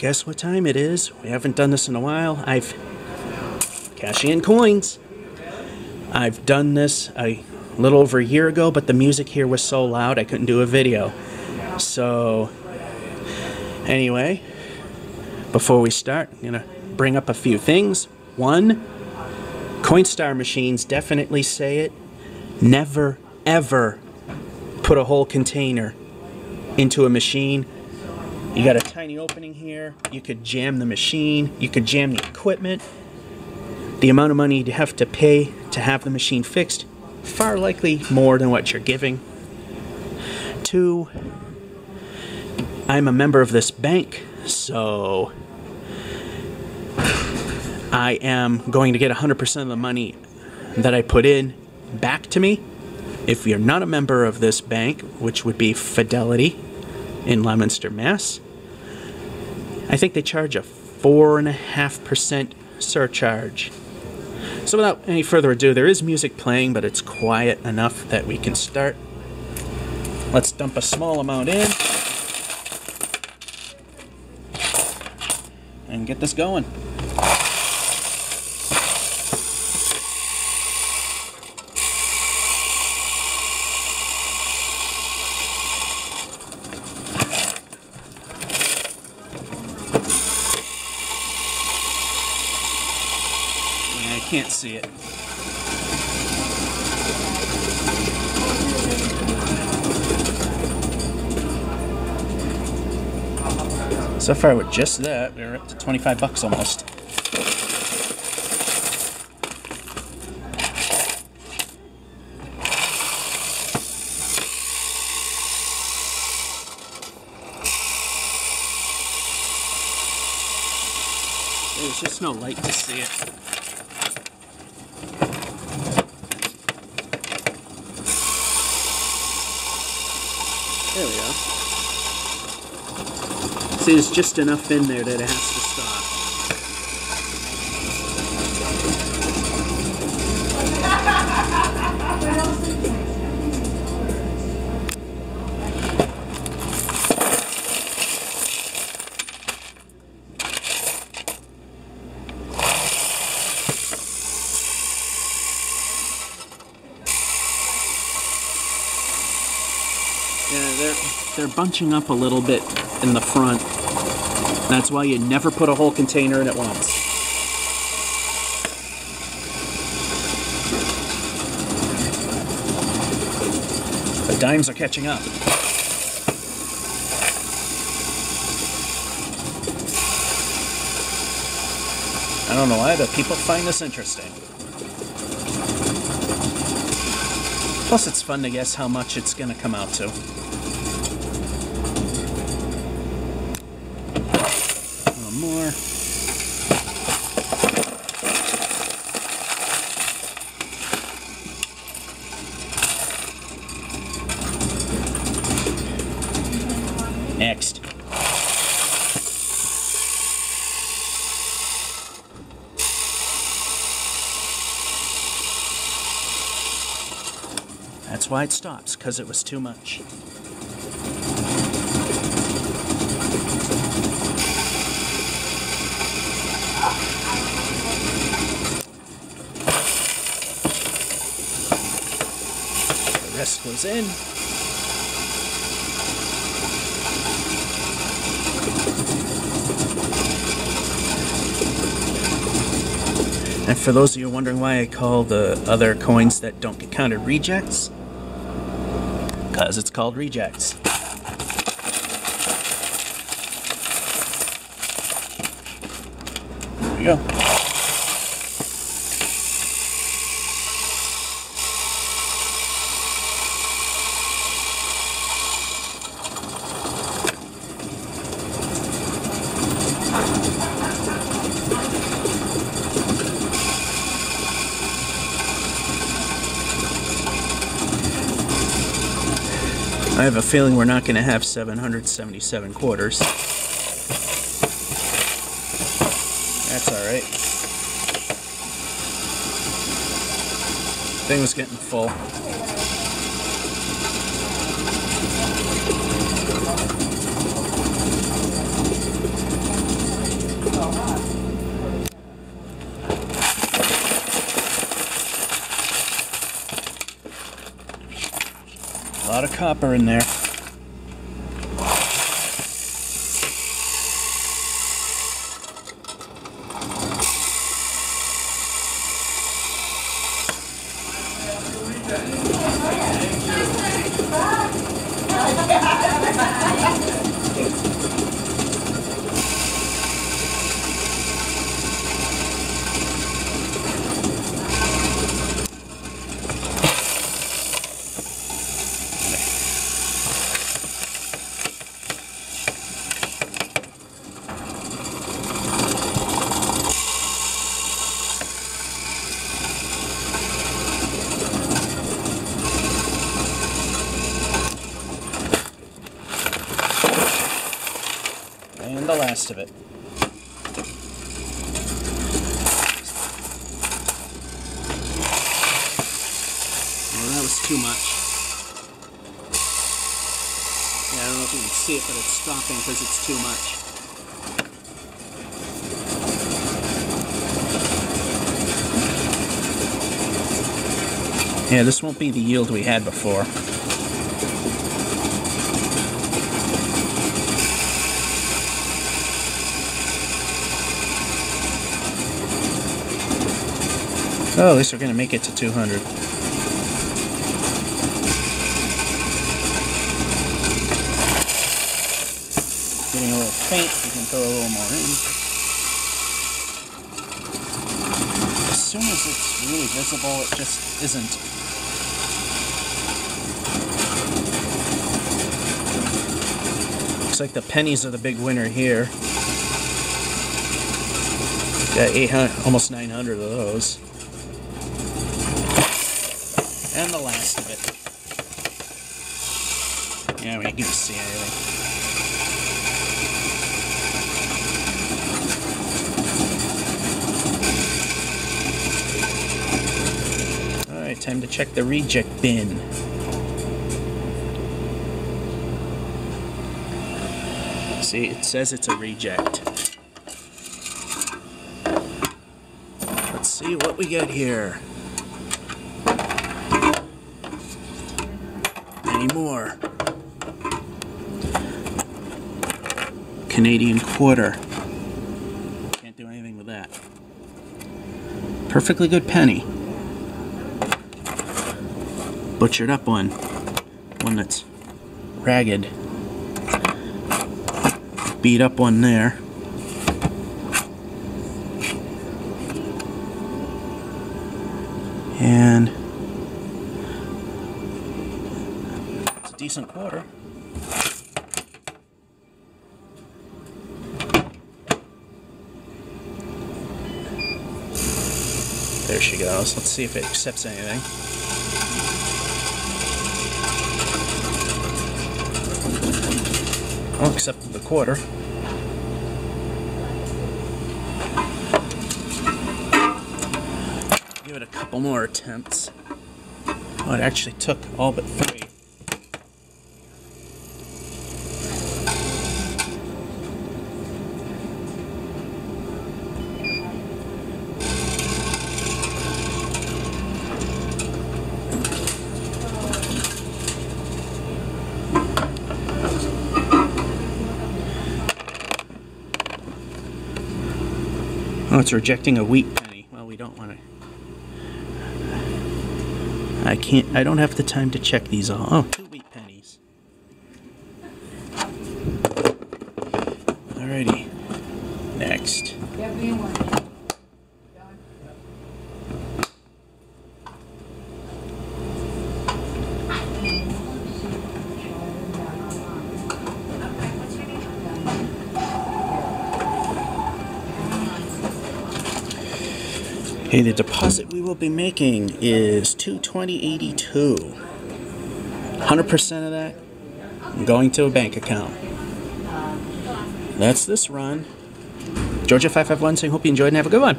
guess what time it is? We haven't done this in a while. I've cashing in coins. I've done this a little over a year ago, but the music here was so loud I couldn't do a video. So, anyway, before we start, I'm gonna bring up a few things. One, Coinstar machines definitely say it. Never, ever put a whole container into a machine. You got a tiny opening here. You could jam the machine. You could jam the equipment. The amount of money you have to pay to have the machine fixed, far likely more than what you're giving. Two, I'm a member of this bank, so I am going to get 100% of the money that I put in back to me. If you're not a member of this bank, which would be Fidelity in Leominster, Mass, I think they charge a 4.5% surcharge. So, without any further ado, there is music playing, but it's quiet enough that we can start. Let's dump a small amount in and get this going. Can't see it. So far with just that, we're up to 25 bucks almost. There's just no light to see it. There we go. See, there's just enough in there that it has to stop. Yeah, they're bunching up a little bit in the front. That's why you never put a whole container in at once. The dimes are catching up. I don't know why, but people find this interesting. Plus, it's fun to guess how much it's going to come out to. More. Next. That's why it stops, because it was too much. Goes in. And for those of you wondering why I call the other coins that don't get counted rejects, because it's called rejects. There we go. I have a feeling we're not going to have 777 quarters. That's alright. Thing was getting full. Copper in there. And the last of it. Well, that was too much. Yeah, I don't know if you can see it, but it's stopping because it's too much. Yeah, this won't be the yield we had before. Oh, at least we're going to make it to 200. Getting a little faint, we can throw a little more in. As soon as it's really visible, it just isn't. Looks like the pennies are the big winner here. Got 800, almost 900 of those. And the last of it. Yeah, we can see anything. Alright, time to check the reject bin. See, it says it's a reject. Let's see what we get here. Any more? Canadian quarter. Can't do anything with that. Perfectly good penny. Butchered up one. One that's ragged. Beat up one there. And decent quarter. There she goes. Let's see if it accepts anything. I'll accept the quarter. Give it a couple more attempts. Oh, it actually took all but three. Oh, it's rejecting a wheat penny. Well, we don't want to. I can't. I don't have the time to check these all. Oh, two wheat pennies. Alrighty. Next. Okay, the deposit we will be making is 22082. 100% of that going to a bank account. That's this run. georgef551 saying, hope you enjoyed and have a good one.